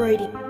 Brady.